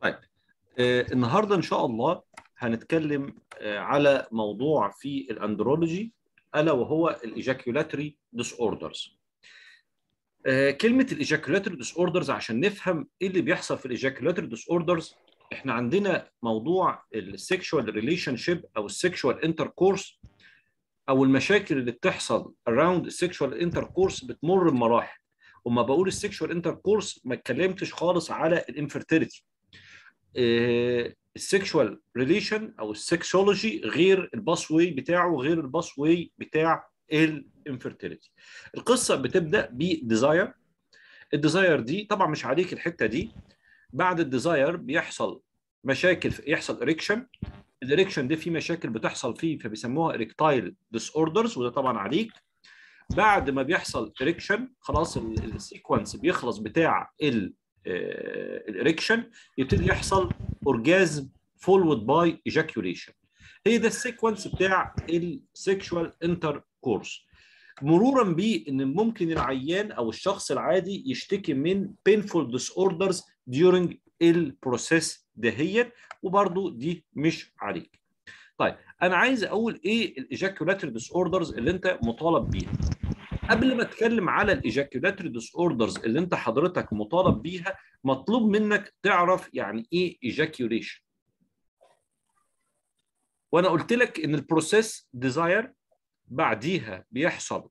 طيب. آه النهارده إن شاء الله هنتكلم آه على موضوع في ال andrology ألا وهو ال ejaculatory disorders كلمة ال ejaculatory disorders عشان نفهم إيه اللي بيحصل في ال ejaculatory disorders إحنا عندنا موضوع ال sexual relationship أو ال sexual intercourse أو المشاكل اللي بتحصل around ال sexual intercourse بتمر بمراحل. وما بقول ال sexual intercourse ما اتكلمتش خالص على ال infertility ال sexual relation أو ال sexology غير ال pathway بتاعه غير ال pathway بتاع ال infertility القصة بتبدأ ب desire. ال desire دي طبعا مش عليك الحتة دي. بعد ال desire بيحصل مشاكل يحصل erection ال erection دي في مشاكل بتحصل فيه فبيسموها erectile disorders وده طبعا عليك. بعد ما بيحصل erection خلاص ال sequence بيخلص بتاع ال erection يبتدي يحصل orgasm followed by ejaculation هي ده ال sequence بتاع ال sexual intercourse مرورا بيه إن ممكن العيان أو الشخص العادي يشتكي من painful disorders during ال process دهيت وبرضو دي مش عليك. طيب أنا عايز أقول إيه ال ejaculatory disorders اللي أنت مطالب بيها؟ قبل ما اتكلم على ال ejaculatory disorders اللي انت حضرتك مطالب بيها مطلوب منك تعرف يعني إيه ejaculation وأنا قلت لك ان ال process desire بعديها بيحصل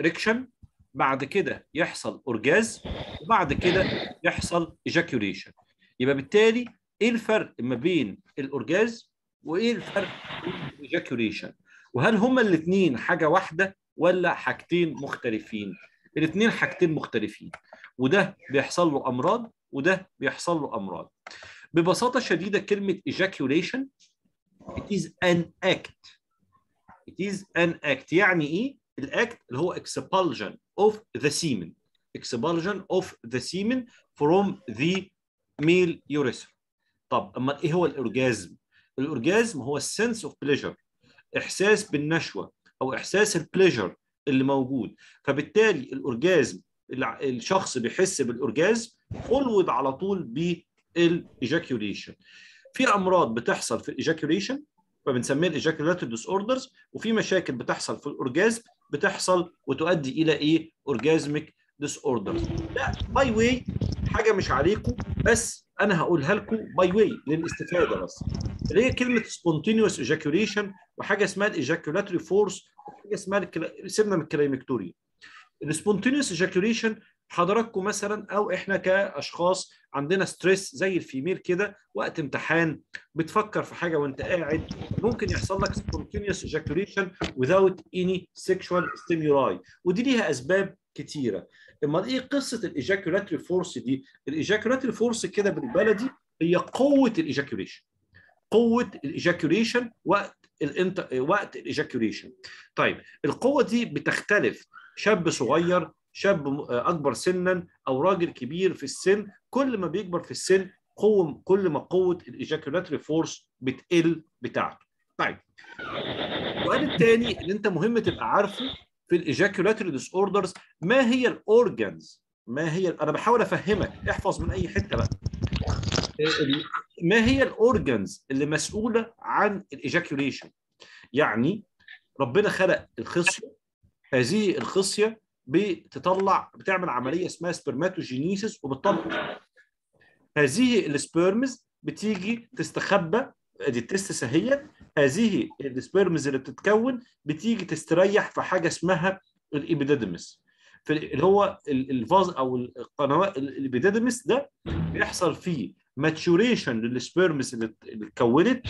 erection بعد كده يحصل orgasm وبعد كده يحصل ejaculation يبقى بالتالي إيه الفرق ما بين ال orgasm وايه الفرق بين ال ejaculation وهل هما الاثنين حاجة واحدة؟ ولا حاجتين مختلفين؟ الاثنين حاجتين مختلفين. وده بيحصل له أمراض وده بيحصل له أمراض. ببساطة شديدة كلمة ejaculation it is an act. It is an act. يعني إيه؟ ال act اللي هو expulsion of the semen. Expulsion of the semen from the male urethra طب أما إيه هو ال orgasm؟ ال orgasm هو ال sense of pleasure إحساس بالنشوة. أو إحساس ال pleasure اللي موجود. فبالتالي ال orgasm الشخص بيحس بال orgasm followed على طول بال ejaculation. في أمراض بتحصل في ال ejaculation فبنسميها ال ejaculatory disorders وفي مشاكل بتحصل في ال orgasm بتحصل وتؤدي إلى إيه؟ orgasmic disorders لا by way حاجة مش عليكم بس أنا هقولها لكم by way للاستفادة بس. اللي هي كلمة spontaneous ejaculation وحاجة اسمها ال ejaculatory force اسمها الكلا... سيبنا من ال climacturia ال spontaneous ejaculation حضراتكم مثلا أو إحنا كأشخاص عندنا stress زي ال female كده وقت امتحان بتفكر في حاجة وأنت قاعد ممكن يحصل لك spontaneous ejaculation without any sexual stimuli. ودي ليها أسباب كتيرة. أما إيه قصة ال ejaculatory force دي؟ ال ejaculatory force كده بالبلدي هي قوة ال ejaculation قوة ال ejaculation وقت الانت وقت ال ejaculation طيب القوة دي بتختلف. شاب صغير شاب أكبر سنا أو راجل كبير في السن كل ما بيكبر في السن قوة كل ما قوة ال ejaculatory force بتقل بتاعته. طيب. السؤال الثاني اللي أنت مهم تبقى عارفه في ال ejaculatory disorders ما هي ال organs ما هي أنا بحاول أفهمك. احفظ من أي حتة بقى. ما هي ال organs اللي مسؤولة عن ال ejaculation يعني ربنا خلق الخصية هذه الخصية بتطلع بتعمل عملية اسمها spermatogenesis وبتطلع. هذه ال sperms بتيجي تستخبى دي ال testis اهي هذه ال sperms اللي بتتكون بتيجي تستريح في حاجة اسمها ال epididymis اللي هو ال vas أو القنوات ال epididymis ده بيحصل فيه maturation لل sperms اللي اتكونت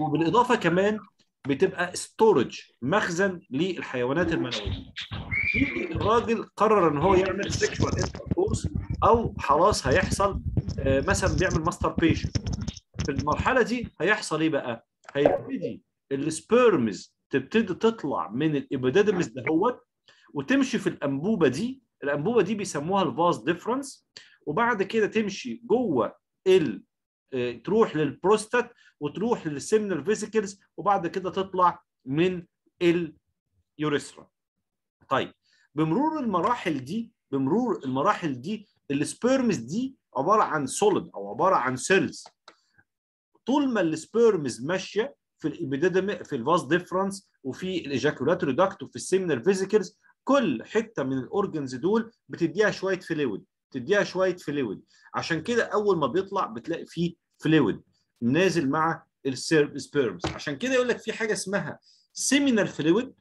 وبالإضافة كمان بتبقى storage مخزن للحيوانات المنوية. الراجل قرر إن هو يعمل sexual intercourse أو خلاص هيحصل مثلا بيعمل masturbation في المرحلة دي هيحصل إيه بقى؟ هيبتدي ال sperms تبتدي تطلع من ال epididymis دهوت وتمشي في الأنبوبة دي. الأنبوبة دي بيسموها ال vas deferens وبعد كده تمشي جوه ال تروح للبروستات وتروح لل seminal vesicles وبعد كده تطلع من ال urethra طيب بمرور المراحل دي بمرور المراحل دي ال sperms دي عبارة عن solid أو عبارة عن cells طول ما ال sperms ماشية في ال epididym في ال vas deferens وفي ال ejaculatory duct وفي ال seminal vesicles كل حتة من ال organs دول بتديها شوية fluid تديها شوية fluid. عشان كده أول ما بيطلع بتلاقي فيه fluid نازل مع ال sperms عشان كده يقول لك في حاجة اسمها seminal fluid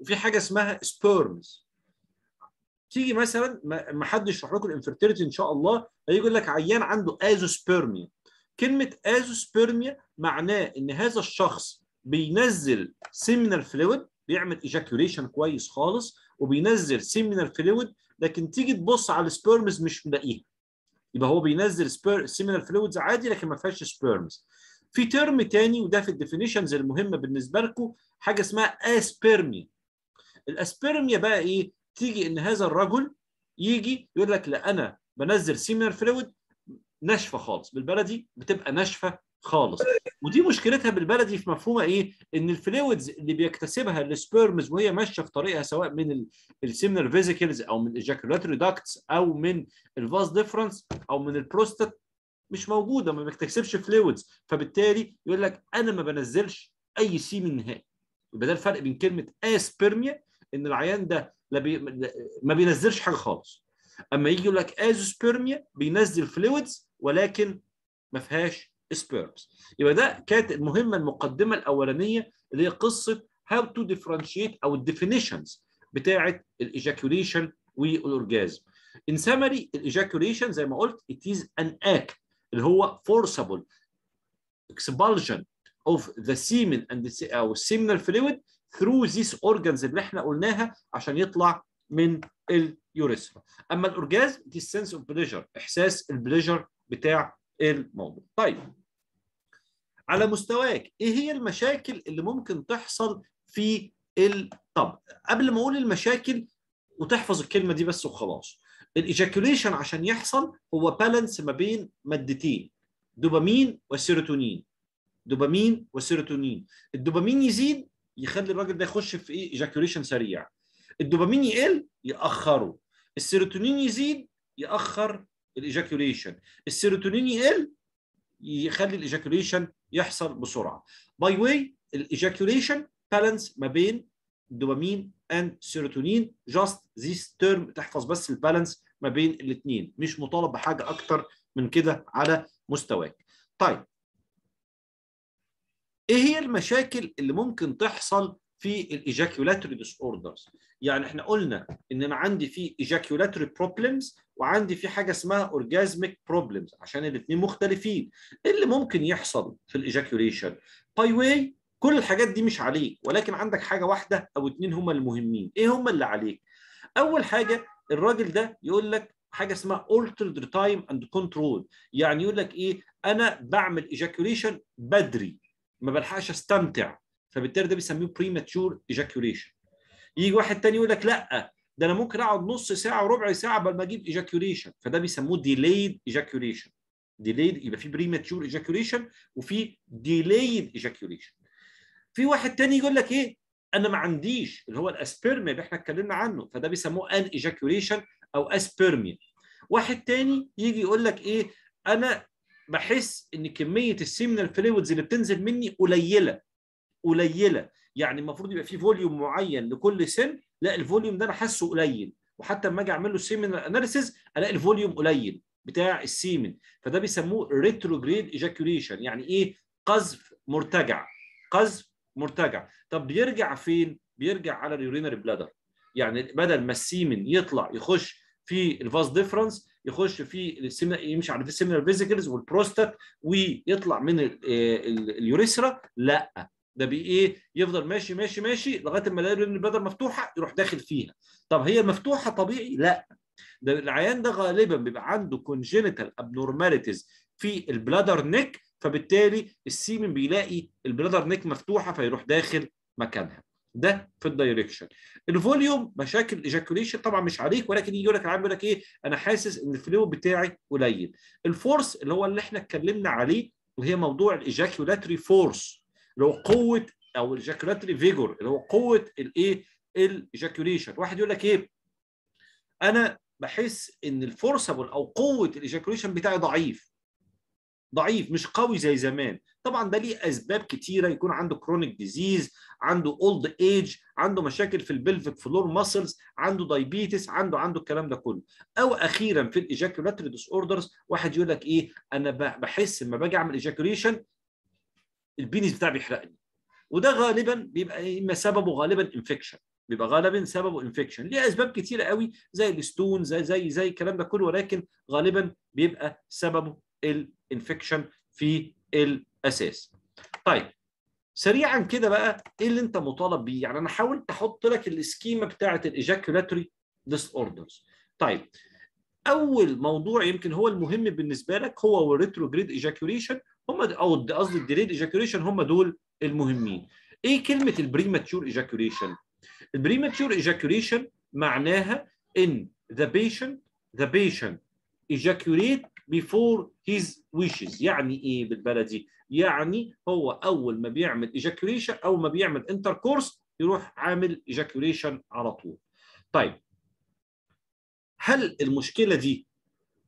وفي حاجة اسمها sperms تيجي مثلا ما حد يشرح لكم ال infertility إن شاء الله هيقول لك عيان عنده azoospermia كلمة azoospermia معناه إن هذا الشخص بينزل seminal fluid بيعمل ejaculation كويس خالص وبينزل seminal fluid لكن تيجي تبص على ال sperms مش ملاقيها. يبقى هو بينزل sper- seminal fluids عادي لكن ما فيهاش sperms في term تاني وده في ال definitions المهمة بالنسبة لكم حاجة اسمها aspermia ال aspermia بقى إيه؟ تيجي إن هذا الرجل يجي يقول لك لا أنا بنزل seminal fluid ناشفة خالص. بالبلدي بتبقى ناشفة خالص. ودي مشكلتها بالبلدي في مفهومها إيه؟ إن ال fluids اللي بيكتسبها ال sperms وهي ماشية في طريقها سواء من ال seminal vesicles أو من ال ejaculatory ducts أو من ال vas deferens أو من البروستات مش موجودة ما بتكتسبش fluids. فبالتالي يقول لك أنا ما بنزلش أي semen نهائي. يبقى ده الفرق بين كلمة aspermia إن العيان ده. ما بينزلش حاجة خالص. أما يجي يقول لك azoospermia بينزل fluids ولكن ما فيهاش sperms يبقى ده كانت المهمة المقدمة الأولانية اللي هي قصة how to differentiate أو ال definitions بتاعه ال ejaculation وال orgasm in summary ال ejaculation زي ما قلت it is an act اللي هو forcible expulsion of the semen and the أو seminal fluid through these organs اللي إحنا قلناها عشان يطلع من ال urethra أما ال orgasm دي sense of pleasure إحساس ال pleasure بتاع الموضوع. طيب. على مستواك. إيه هي المشاكل اللي ممكن تحصل في ال... طب قبل ما أقول المشاكل وتحفظ الكلمة دي بس وخلاص. ال ejaculation عشان يحصل هو balance ما بين مادتين دوبامين وسيروتونين. دوبامين وسيروتونين. الدوبامين يزيد يخلي الراجل ده يخش في إيه؟ ejaculation سريع. الدوبامين يقل يأخره. السيروتونين يزيد يأخر ال ejaculation السيروتونين يقل يخلي ال ejaculation يحصل بسرعة. by the way ال ejaculation balance ما بين الدوبامين and serotonin just this term تحفظ بس ال balance ما بين الاثنين مش مطالب بحاجة أكتر من كده على مستواك. طيب. إيه هي المشاكل اللي ممكن تحصل في ال ejaculatory disorders يعني إحنا قلنا إن أنا عندي في ejaculatory problems وعندي في حاجة اسمها orgasmic problems عشان الاثنين مختلفين. إيه اللي ممكن يحصل في ال ejaculation by the way كل الحاجات دي مش عليك ولكن عندك حاجة واحدة أو اتنين هم المهمين. إيه هم اللي عليك؟ أول حاجة الراجل ده يقول لك حاجة اسمها altered time and control. يعني يقول لك إيه؟ أنا بعمل ejaculation بدري ما بلحقش أستمتع. فبالتالي ده بيسموه premature ejaculation يجي واحد تاني يقول لك لا ده أنا ممكن أقعد نص ساعة وربع ساعة قبل ما أجيب ejaculation فده بيسموه delayed ejaculation delayed يبقى في premature ejaculation وفي delayed ejaculation في واحد تاني يقول لك إيه؟ أنا ما عنديش اللي هو ال aspermia اللي إحنا اتكلمنا عنه. فده بيسموه anejaculation أو aspermia واحد تاني يجي يقول لك إيه؟ أنا بحس إن كمية ال seminal fluids اللي بتنزل مني قليلة. قليلة. يعني المفروض يبقى في volume معين لكل سن لا ال volume ده أنا حاسه قليل. وحتى لما أجي اعمل له seminal analysis ألاقي ال volume قليل بتاع ال semen فده بيسموه retrograde ejaculation يعني إيه؟ قذف مرتجع. قذف مرتجع. طب بيرجع فين؟ بيرجع على ال urinary bladder يعني بدل ما ال semen يطلع يخش في ال vas deferens يخش في يمشي على ال seminal vesicles والبروستات ويطلع من ال urethra لا. ده بي إيه؟ يفضل ماشي ماشي ماشي لغاية ما يلاقي ال bladder مفتوحة يروح داخل فيها. طب هي مفتوحة طبيعي؟ لا. ده العيان ده غالبا بيبقى عنده congenital abnormalities في ال bladder neck فبالتالي ال semen بيلاقي ال bladder neck مفتوحة فيروح داخل مكانها. ده في ال direction ال volume مشاكل ال ejaculation طبعا مش عليك ولكن يجي يقول لك العيان بيقول لك إيه؟ أنا حاسس إن ال flow بتاعي قليل. ال force اللي هو اللي إحنا اتكلمنا عليه وهي موضوع ال ejaculatory force اللي هو قوة أو ال ejaculatory vigor اللي هو قوة الإيه؟ ال ejaculation واحد يقول لك إيه؟ أنا بحس إن ال forcible أو قوة ال ejaculation بتاعي ضعيف. ضعيف مش قوي زي زمان. طبعا ده ليه أسباب كتيرة. يكون عنده chronic disease عنده old age عنده مشاكل في ال pelvic floor muscles عنده diabetes عنده عنده الكلام ده كله. أو أخيرا في ال ejaculatory disorders واحد يقول لك إيه؟ أنا بحس لما باجي أعمل ejaculation ال penis بتاعي بيحرقني. وده غالبا بيبقى إما سببه غالبا infection بيبقى غالبا سببه infection ليه أسباب كتيرة قوي زي ال stone زي زي زي الكلام ده كله ولكن غالبا بيبقى سببه ال infection في الأساس. طيب سريعا كده بقى إيه اللي أنت مطالب بيه؟ يعني أنا حاولت أحط لك ال schema بتاعه ال ejaculatory disorders طيب أول موضوع يمكن هو المهم بالنسبة لك هو ال retrograde ejaculation هم أو قصدي ال delayed ejaculation هم دول المهمين. إيه كلمة ال premature ejaculation ال premature ejaculation معناها إن the patient the patient ejaculate before his wishes. يعني إيه بالبلدي يعني هو أول ما بيعمل ejaculation اول ما بيعمل intercourse يروح عامل ejaculation على طول. طيب هل المشكلة دي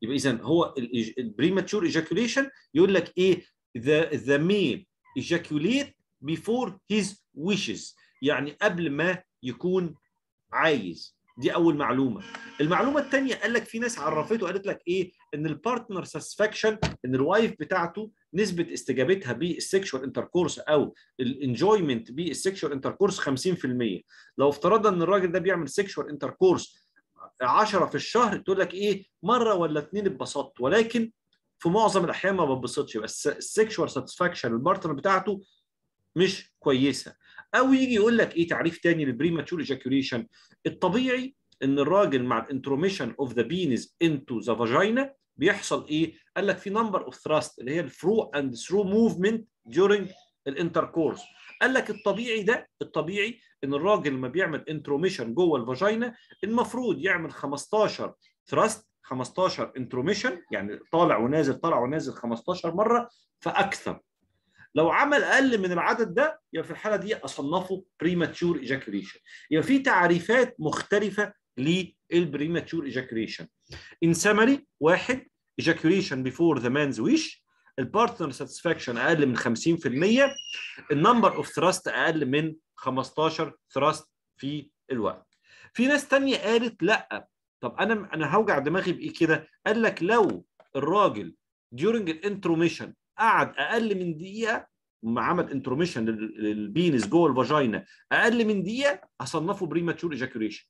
يبقى اذا هو ال premature ejaculation يقول لك إيه؟ the the male ejaculate before his wishes. يعني قبل ما يكون عايز. دي أول معلومة. المعلومة الثانية قال لك في ناس عرفته وقالت لك إيه؟ إن ال partner satisfaction إن ال wife بتاعته نسبة استجابتها بال sexual intercourse أو ال enjoyment بال sexual intercourse 50% لو افترضنا إن الراجل ده بيعمل sexual intercourse 10 في الشهر تقول لك إيه مرة ولا اثنين اتبسطت. ولكن في معظم الأحيان ما بتبسطش. بس ال sexual satisfaction ال partner بتاعته مش كويسة. أو يجي يقول لك إيه تعريف تاني لل premature ejaculation الطبيعي إن الراجل مع ال intromission of the penis into the vagina بيحصل إيه؟ قال لك في number of thrust اللي هي ال fro and through movement during ال intercourse. قال لك الطبيعي ده الطبيعي إن الراجل لما بيعمل intromission جوه ال vagina المفروض يعمل 15 thrust 15 intromission يعني طالع ونازل طالع ونازل 15 مرة فأكثر. لو عمل أقل من العدد ده يبقى في الحالة دي أصنفه premature ejaculation يبقى في تعريفات مختلفة لل premature ejaculation in summary واحد ejaculation before the man's wish ال partner satisfaction أقل من 50% ال number of thrust أقل من 15 thrust في الوقت. في ناس تانية قالت لأ. طب أنا أنا هوجع دماغي بإيه كده؟ قال لك لو الراجل during ال intromission قعد أقل من دقيقة عمل intromission لل penis جوه ال vagina أقل من دقيقة أصنفه premature ejaculation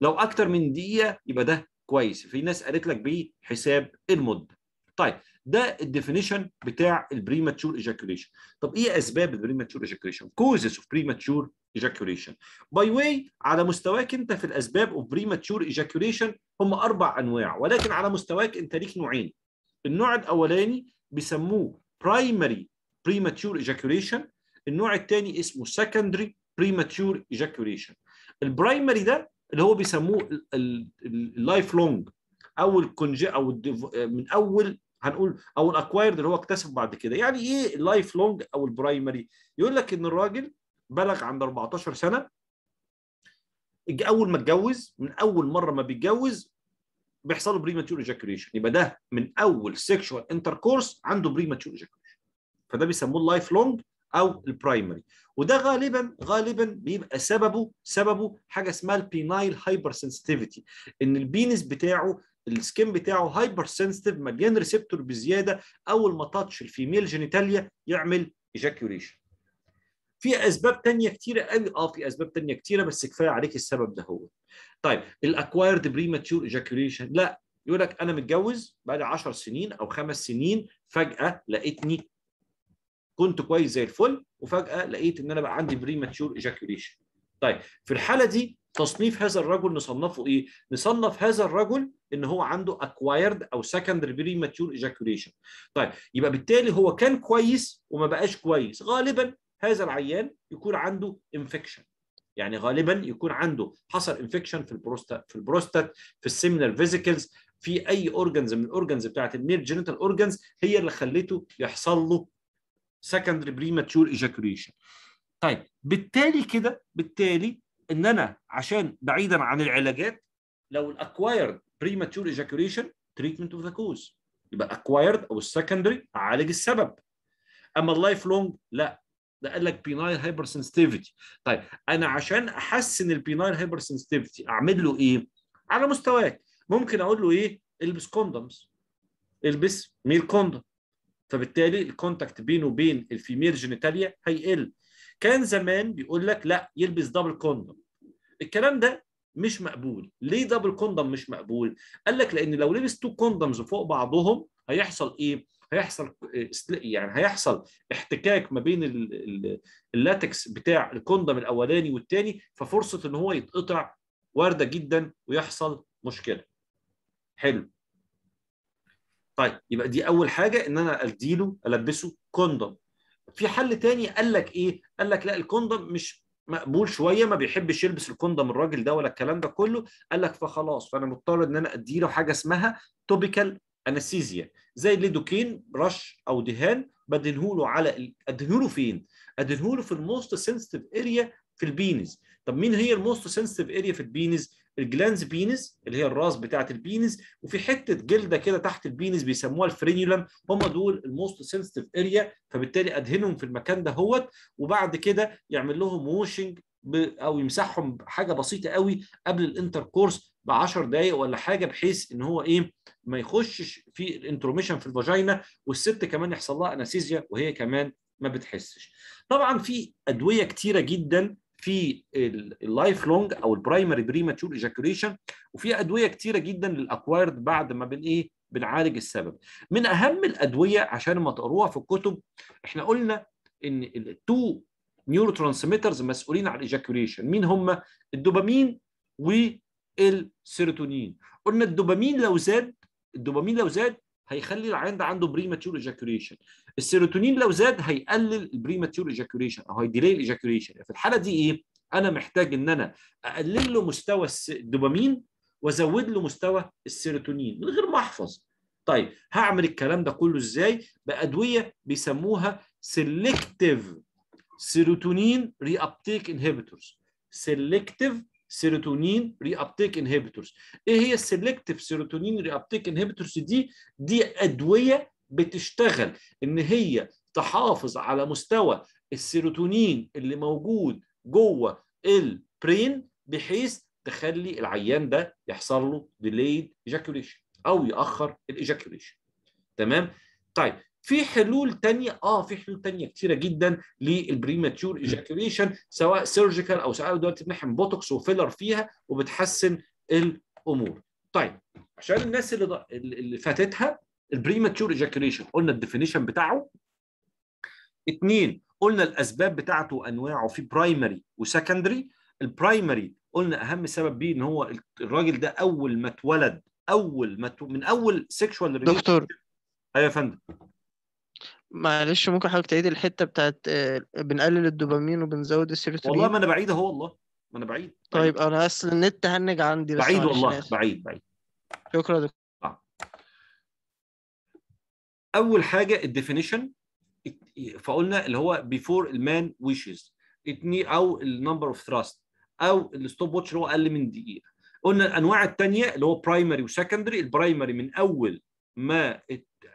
لو أكتر من دقيقة يبقى ده كويس. في ناس قالت لك بحساب المدة. طيب ده ال definition بتاع ال premature ejaculation طب إيه أسباب ال premature ejaculation causes of premature ejaculation by the way على مستواك أنت في الأسباب of premature ejaculation هم أربع أنواع ولكن على مستواك أنت ليك نوعين. النوع الأولاني بيسموه primary premature ejaculation النوع الثاني اسمه secondary premature ejaculation ال primary ده اللي هو بيسموه ال lifelong أو ال cong أو من أول هنقول أو ال acquired اللي هو اكتسبه بعد كده. يعني إيه ال lifelong أو ال primary يقول لك إن الراجل بلغ عند 14 سنة أول ما اتجوز من أول مرة ما بيتجوز بيحصل له premature ejaculation يبقى ده من أول sexual intercourse عنده premature ejaculation فده بيسموه ال lifelong أو ال primary وده غالبا غالبا بيبقى سببه سببه حاجة اسمها ال penile hypersensitivity إن ال penis بتاعه ال skin بتاعه hypersensitive مليان receptor بزيادة أول ما touch ال female genitalia يعمل ejaculation في أسباب تانية كتيرة قوي. آه في أسباب تانية كتيرة بس كفاية عليك السبب ده هو. طيب ال acquired premature ejaculation لا يقول لك أنا متجوز بقالي 10 سنين أو خمس سنين فجأة لقيتني كنت كويس زي الفل وفجأة لقيت إن أنا بقى عندي premature ejaculation طيب في الحالة دي تصنيف هذا الرجل نصنفه إيه؟ نصنف هذا الرجل إن هو عنده acquired أو secondary premature ejaculation. طيب يبقى بالتالي هو كان كويس وما بقاش كويس، غالبا هذا العيان يكون عنده infection. يعني غالبا يكون عنده حصل infection في البروستات في البروستات في ال seminal vesicles في أي organs من ال organs بتاعت ال male genital organs هي اللي خلته يحصل له secondary premature ejaculation. طيب بالتالي كده بالتالي إن أنا عشان بعيدا عن العلاجات لو ال acquired premature ejaculation treatment of the cause يبقى acquired أو ال secondary اعالج السبب. أما ال lifelong لا. ده قال لك penile hypersensitivity طيب أنا عشان أحسن ال penile hypersensitivity أعمل له إيه؟ على مستواك. ممكن أقول له إيه؟ ألبس condoms ألبس male condom فبالتالي ال contact بينه وبين ال female genitalia هيقل. كان زمان بيقول لك لا يلبس double condom الكلام ده مش مقبول. ليه double condom مش مقبول؟ قال لك لأن لو لبس two condoms فوق بعضهم هيحصل إيه؟ هيحصل يعني هيحصل احتكاك ما بين اللاتكس بتاع ال condom الأولاني والثاني ففرصة إن هو يتقطع واردة جدا ويحصل مشكلة. حلو. طيب يبقى دي أول حاجة إن أنا أديله ألبسه condom في حل تاني قال لك إيه قال لك لا ال condom مش مقبول شوية ما بيحبش يلبس ال condom الراجل ده ولا الكلام ده كله قال لك فخلاص فأنا مضطر إن أنا اديله حاجة اسمها topical anesthesia زي الليدوكين رش أو دهان بدهنه على أدهنه فين؟ أدهنه في ال most sensitive area في ال penis طب مين هي ال most sensitive area في ال penis؟ ال glans penis اللي هي الراس بتاعه ال penis وفي حتة جلدة كده تحت ال penis بيسموها ال frenulum هم دول ال most sensitive area فبالتالي أدهنهم في المكان ده هوت وبعد كده يعمل لهم washing أو يمسحهم بحاجة بسيطة قوي قبل ال intercourse ب 10 دقائق ولا حاجة بحيث إن هو إيه ما يخشش في ال intromission في ال vagina والست كمان يحصل لها anesthesia وهي كمان ما بتحسش. طبعا في أدوية كتيرة جدا في ال lifelong أو ال primary premature ejaculation وفي أدوية كتيرة جدا لل acquired بعد ما بن إيه بنعالج السبب. من أهم الأدوية عشان ما تقروها في الكتب إحنا قلنا إن ال two neurotransmitters مسؤولين عن ال ejaculation مين هم؟ الدوبامين والسيروتونين. قلنا الدوبامين لو زاد الدوبامين لو زاد هيخلي العيان ده عنده premature ejaculation السيروتونين لو زاد هيقلل ال premature ejaculation أو هي delay ال ejaculation في الحالة دي إيه؟ أنا محتاج إن أنا أقلل له مستوى الدوبامين وأزود له مستوى السيروتونين من غير ما أحفظ. طيب هعمل الكلام ده كله إزاي؟ بأدوية بيسموها selective serotonin reuptake inhibitors selective serotonin reuptake inhibitors إيه هي ال selective serotonin reuptake inhibitors دي؟ دي أدوية بتشتغل إن هي تحافظ على مستوى السيروتونين اللي موجود جوه ال brain بحيث تخلي العيان ده يحصل له delayed ejaculation أو يأخر ال ejaculation تمام؟ طيب في حلول تانية آه في حلول تانية كتيرة جدا لل premature ejaculation سواء surgical أو سواء دلوقتي بنحقن بوتوكس و filler فيها وبتحسن الأمور. طيب عشان الناس اللي اللي فاتتها ال premature ejaculation قلنا ال definition بتاعه. اثنين قلنا الأسباب بتاعته وانواعه في primary و secondary ال primary قلنا أهم سبب بيه إن هو الراجل ده أول ما اتولد أول ما من أول sexual دكتور. أيوه يا فندم. معلش ممكن حضرتك تعيد الحتة بتاعت آه، بنقلل الدوبامين وبنزود السيروتونين؟ والله ما أنا بعيد أهو والله ما أنا بعيد طيب أنا أصل النت هنج عندي بس بعيد معلش والله أنا آسف. بعيد بعيد. شكرا دكتور. أول حاجة ال definition فقلنا اللي هو before ال man wishes أو ال number of thrusts أو ال stop watch اللي هو أقل من دقيقة. قلنا الأنواع الثانية اللي هو primary و secondary ال primary من أول ما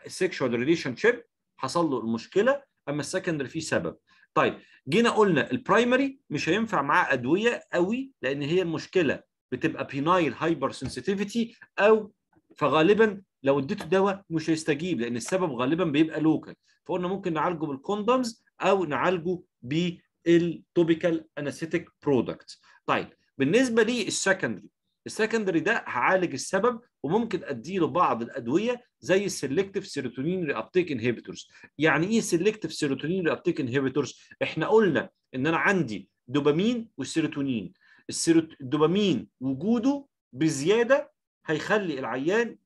ال sexual relationship حصل له المشكلة أما ال secondary فيه سبب. طيب جينا قلنا ال primary مش هينفع معاه أدوية قوي لأن هي المشكلة بتبقى penile hypersensitivity أو فغالبا لو اديته دواء مش هيستجيب لأن السبب غالبا بيبقى local فقلنا ممكن نعالجه بال condoms أو نعالجه بال topical anesthetic products طيب بالنسبة لل secondary ال secondary ده هعالج السبب وممكن أديله بعض الأدوية زي ال selective serotonin reuptake inhibitors يعني إيه selective serotonin reuptake inhibitors إحنا قلنا إن أنا عندي دوبامين والسيروتونين السيروت... الدوبامين وجوده بزيادة هيخلي العيان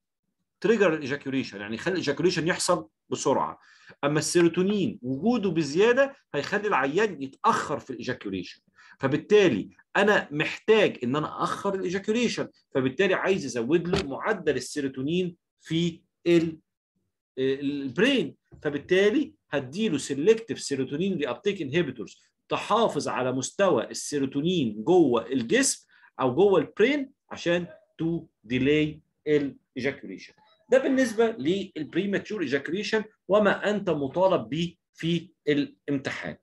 trigger ال ejaculation يعني يخلي ال ejaculation يحصل بسرعة. أما السيروتونين وجوده بزيادة هيخلي العيان يتأخر في ال ejaculation فبالتالي أنا محتاج إن أنا أخر ال ejaculation فبالتالي عايز أزود له معدل السيروتونين في ال- ال brain فبالتالي هديله selective serotonin reuptake inhibitors تحافظ على مستوى السيروتونين جوه الجسم أو جوه ال brain عشان to delay ال ejaculation ده بالنسبة لل premature ejaculation وما أنت مطالب به في الامتحان.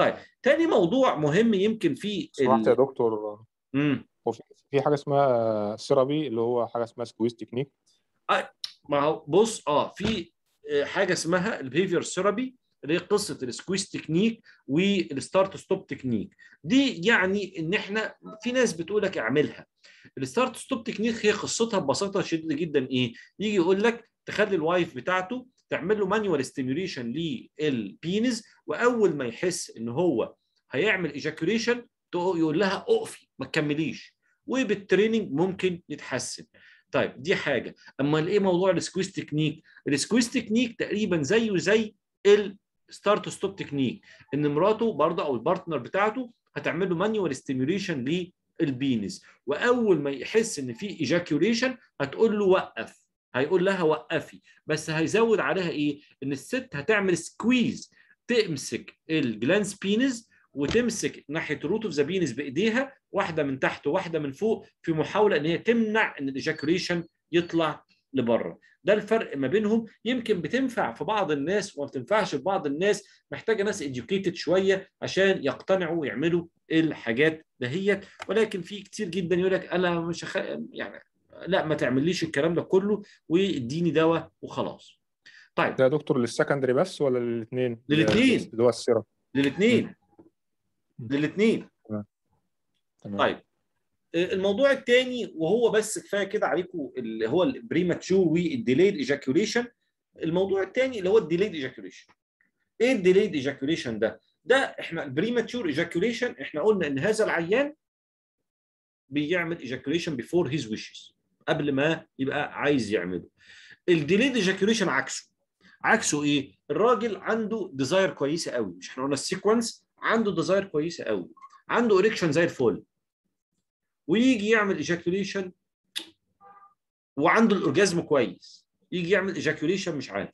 طيب تاني موضوع مهم يمكن في سمعت يا دكتور. مم. هو في حاجة اسمها therapy اللي هو حاجة اسمها squeeze technique ما هو بص آه في آه، حاجة اسمها ال behavior therapy اللي هي قصة ال squeeze technique وال start stop technique دي يعني إن إحنا في ناس بتقول لك اعملها. ال start stop technique هي قصتها ببساطة شديدة جدا إيه؟ يجي يقول لك تخلي ال wife بتاعته تعمل له manual stimulation لل penis وأول ما يحس إن هو هيعمل ejaculation يقول لها أقفي ما تكمليش. وبال training ممكن يتحسن. طيب دي حاجة. اما إيه موضوع ال squeeze technique ال squeeze technique تقريبا زيه زي ال start stop technique إن مراته برضه أو ال partner بتاعته هتعمل له manual stimulation لل penis وأول ما يحس إن في ejaculation هتقول له وقف. هيقول لها وقفي. بس هيزود عليها إيه؟ إن الست هتعمل squeeze تمسك ال glans penis وتمسك ناحية root of the penis بإيديها واحدة من تحت وواحدة من فوق في محاولة إن هي تمنع إن ال ejaculation يطلع لبره. ده الفرق ما بينهم. يمكن بتنفع في بعض الناس وما بتنفعش في بعض الناس. محتاجة ناس educated شوية عشان يقتنعوا ويعملوا الحاجات دهيت. ولكن في كتير جدا يقول لك أنا مش هخ... يعني لا ما تعمليش الكلام ده كله واديني دواء وخلاص. طيب. ده يا دكتور للسكندري بس ولا للاثنين؟ اللي هو السيرم. للاثنين للاثنين تمام. طيب. الموضوع الثاني وهو بس كفاية كده عليكم اللي هو ال premature وال delayed ejaculation الموضوع الثاني اللي هو ال delayed ejaculation إيه ال delayed ejaculation ده؟ ده إحنا ال premature ejaculation إحنا قلنا إن هذا العيان بيعمل ejaculation before his wishes قبل ما يبقى عايز يعمله. ال delayed ejaculation عكسه. عكسه إيه؟ الراجل عنده desire كويسة قوي. مش إحنا قلنا ال sequence عنده desire كويسة قوي. عنده erection زي الفل. ويجي يعمل ejaculation وعنده ال orgasm كويس. يجي يعمل ejaculation مش عارف.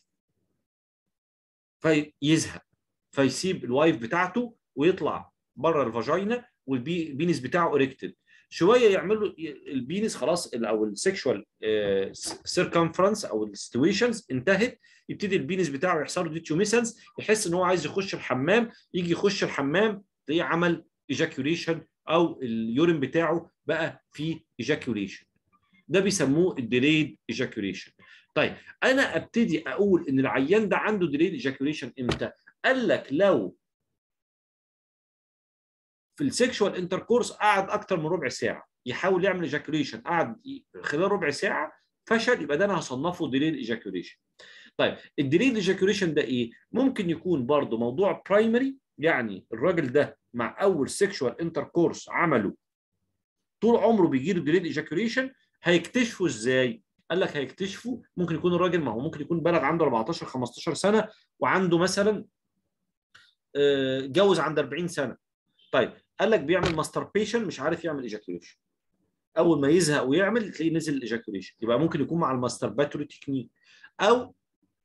فيزهق. فيسيب ال wife بتاعته ويطلع بره ال vagina وال penis بتاعه erected شوية يعمل له ال penis خلاص أو ال sexual circumstances أو ال situations انتهت يبتدي ال penis بتاعه يحصل له detumescence يحس إن هو عايز يخش الحمام يجي يخش الحمام تلاقيه عمل ejaculation أو ال urine بتاعه بقى فيه ejaculation ده بيسموه ال delayed ejaculation طيب أنا أبتدي أقول إن العيان ده عنده delayed ejaculation إمتى؟ قال لك لو في ال sexual intercourse قعد أكتر من ربع ساعة. يحاول يعمل ejaculation قعد خلال ربع ساعة فشل يبقى ده أنا هصنفه delayed ejaculation طيب ال delayed ejaculation ده إيه؟ ممكن يكون برضه موضوع primary يعني الراجل ده مع أول sexual intercourse عمله طول عمره بيجي له delayed ejaculation هيكتشفوا إزاي؟ قال لك هيكتشفوا ممكن يكون الراجل ما هو ممكن يكون بلد عنده 14 15 سنة وعنده مثلا آه، اتجوز عند 40 سنة. طيب قال لك بيعمل masturbation مش عارف يعمل ejaculation أول ما يزهق ويعمل تلاقيه نزل ال ejaculation يبقى ممكن يكون مع ال masturbatory technique أو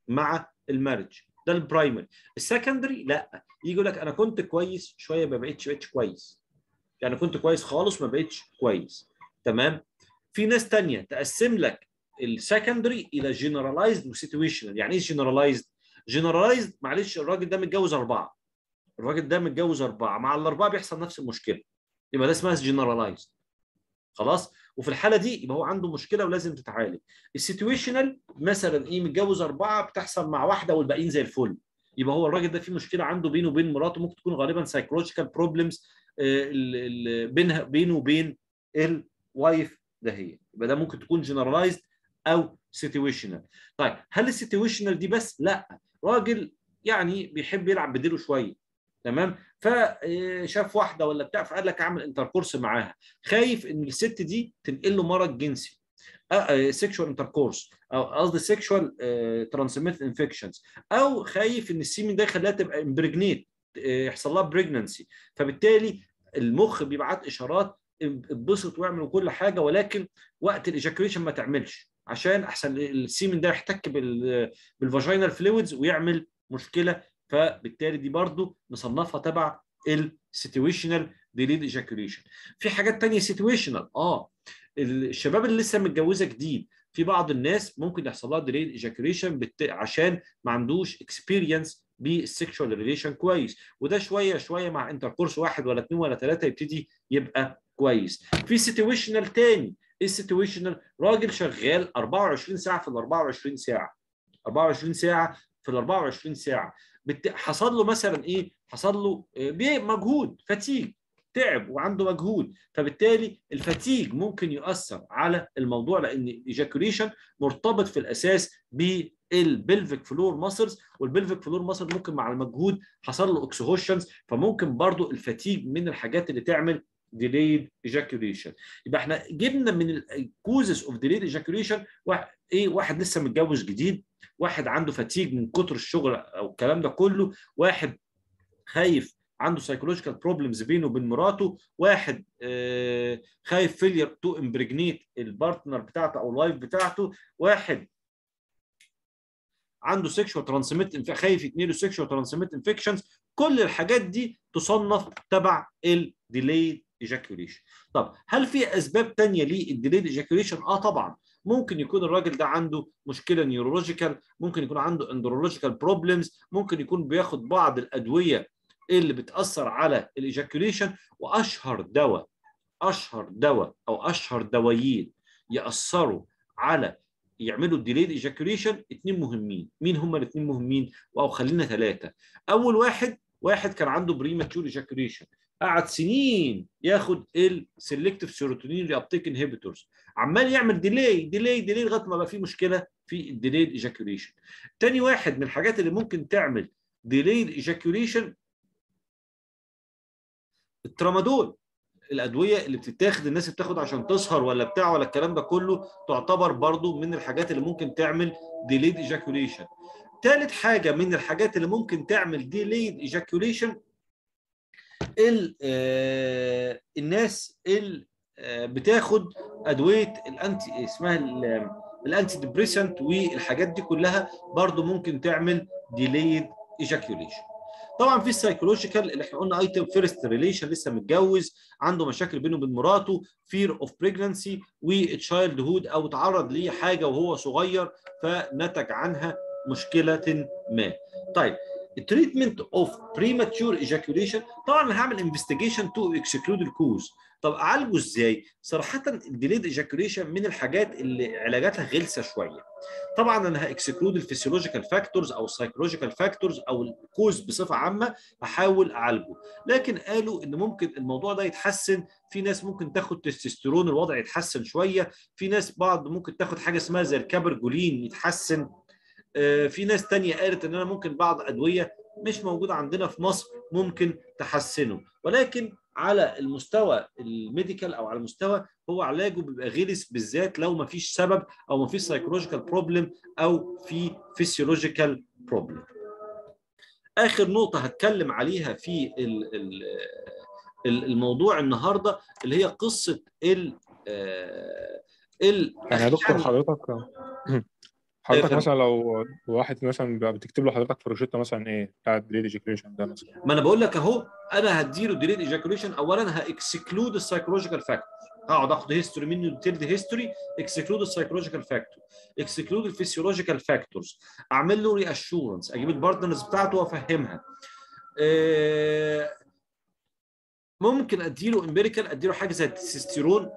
مع ال marriage. ده ال primary ال secondary لا. يجي يقول لك أنا كنت كويس شوية ما بقتش بقتش كويس. يعني كنت كويس خالص ما بقتش كويس. تمام؟ في ناس تانية تقسم لك ال secondary إلى generalized و situational يعني إيه generalized generalized معلش الراجل ده متجوز أربعة. الراجل ده متجوز أربعة مع الأربعة بيحصل نفس المشكلة. يبقى ده اسمها generalized خلاص؟ وفي الحالة دي يبقى هو عنده مشكلة ولازم تتعالج. ال situational مثلا إيه متجوز أربعة بتحصل مع واحدة والباقيين زي الفل. يبقى هو الراجل ده في مشكلة عنده بينه وبين مراته ممكن تكون غالبا psychological problems بينها بينه وبين ال wife ده هي. يبقى ده ممكن تكون generalized أو situational طيب هل ال situational دي بس؟ لأ. راجل يعني بيحب يلعب بديله شوية. تمام؟ فشاف واحدة ولا بتاع فقال لك أعمل intercourse معاها. خايف إن الست دي تنقل له مرض جنسي. sexual intercourse أو قصدي sexual transmit infections أو خايف إن ال semen ده يخليها تبقى impregnate يحصل لها pregnancy فبالتالي المخ بيبعت إشارات اتبسط واعمل كل حاجة ولكن وقت ال ejaculation ما تعملش. عشان أحسن ال semen ده يحتك بال vaginal fluids ويعمل مشكلة فبالتالي دي برضو نصنفها تبع ال situational delayed ejaculation في حاجات تانية situational آه الشباب اللي لسه متجوزة جديد في بعض الناس ممكن يحصل لها delayed ejaculation بت... عشان ما عندوش experience بال sexual relation كويس. وده شوية شوية مع intercourse واحد ولا اثنين ولا ثلاثة يبتدي يبقى كويس. في situational تاني. ال situational راجل شغال 24 ساعة في ال 24 ساعة. 24 ساعة في ال 24 ساعة. حصل له مثلا إيه؟ حصل له إيه مجهود fatigue تعب وعنده مجهود. فبالتالي ال fatigue ممكن يؤثر على الموضوع لأن ال ejaculation مرتبط في الأساس بال pelvic floor muscles وال pelvic floor muscle ممكن مع المجهود حصل له اكسهوشنز فممكن برضو ال fatigue من الحاجات اللي تعمل delayed ejaculation. يبقى إحنا جبنا من ال causes of delayed ejaculation واحد إيه واحد لسه متجوز جديد واحد عنده fatigue من كتر الشغل أو الكلام ده كله واحد خايف عنده psychological problems بينه وبين مراته واحد آه خايف failure to impregnate ال partner بتاعته أو ال wife بتاعته واحد عنده sexual transmit خايف يتنيله سيكشوال ترانسميت انفكشنز كل الحاجات دي تصنف تبع ال delayed ejaculation طب هل في أسباب تانية لل delayed ejaculation آه طبعا. ممكن يكون الراجل ده عنده مشكلة neurological ممكن يكون عنده andrological problems ممكن يكون بياخد بعض الأدوية اللي بتأثر على ال ejaculation وأشهر دواء أشهر دواء أو أشهر دوايين يأثروا على يعملوا ال delayed ejaculation اثنين مهمين. مين هم الاثنين مهمين؟ أو خلينا ثلاثة أول واحد واحد كان عنده premature ejaculation قعد سنين ياخد ال selective serotonin reuptake inhibitors عمال يعمل delay delay delay لغاية ما بقى في مشكلة في ال delayed ejaculation تاني واحد من الحاجات اللي ممكن تعمل delayed ejaculation الترامادول. الأدوية اللي بتتاخد الناس بتاخد عشان تسهر ولا بتاع ولا الكلام ده كله تعتبر برضو من الحاجات اللي ممكن تعمل delayed ejaculation ثالث حاجة من الحاجات اللي ممكن تعمل delayed ejaculation الناس اللي بتاخد أدوية ال anti اسمها ال antidepressant والحاجات دي كلها برضو ممكن تعمل delayed ejaculation طبعا في ال psychological اللي إحنا قلنا item first relation لسه متجوز عنده مشاكل بينه وبين مراته fear of pregnancy و childhood أو تعرض لحاجه وهو صغير فنتج عنها مشكلة ما. طيب ال treatment of premature ejaculation طبعا أنا هعمل investigation to exclude ال cause. طب أعالجه إزاي؟ صراحة ال delayed ejaculation من الحاجات اللي علاجاتها غلسة شوية. طبعا أنا ه exclude ال physiological factors أو ال psychological factors أو ال cause بصفة عامة هحاول أعالجه. لكن قالوا إن ممكن الموضوع ده يتحسن. في ناس ممكن تاخد تستوستيرون الوضع يتحسن شوية. في ناس بعض ممكن تاخد حاجة اسمها زي ال cabergoline يتحسن. في ناس تانية قالت إن أنا ممكن بعض أدوية مش موجودة عندنا في مصر ممكن تحسنه. ولكن على المستوى ال medical أو على المستوى هو علاجه بيبقى غلس بالذات لو ما فيش سبب أو ما فيش psychological problem أو في physiological problem آخر نقطة هتكلم عليها في الموضوع النهارده اللي هي قصة ال ال يعني يا دكتور حضرتك حضرتك مثلا لو واحد مثلا بتكتب له حضرتك في روشتة مثلا إيه بتاع ال delayed ejaculation ده مثلا؟ ما أنا بقول لك أهو أنا هديله delayed ejaculation اولا ه exclude ال psychological factor هقعد آخد history منه detailed history exclude ال psychological factor exclude ال physiological factors أعمل له reassurance أجيب ال partners بتاعته وأفهمها. أه ممكن أديله empirical أديله حاجة زي ال testosterone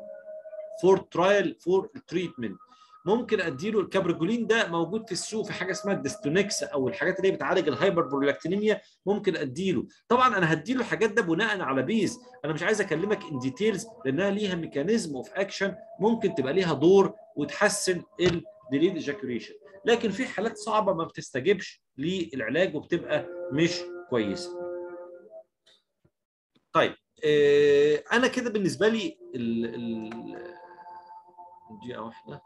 for trial for treatment ممكن أديله ال cabergoline ده موجود في السوق في حاجة اسمها ال Dostinex أو الحاجات اللي هي بتعالج ال hyperprolactinemia ممكن أديله. طبعا أنا هديله الحاجات ده بناء على base. أنا مش عايز أكلمك in details لأنها ليها mechanism of action ممكن تبقى ليها دور وتحسن ال delayed ejaculation لكن في حالات صعبة ما بتستجيبش للعلاج وبتبقى مش كويسة. طيب آه أنا كده بالنسبة لي ال ال دقيقة واحدة.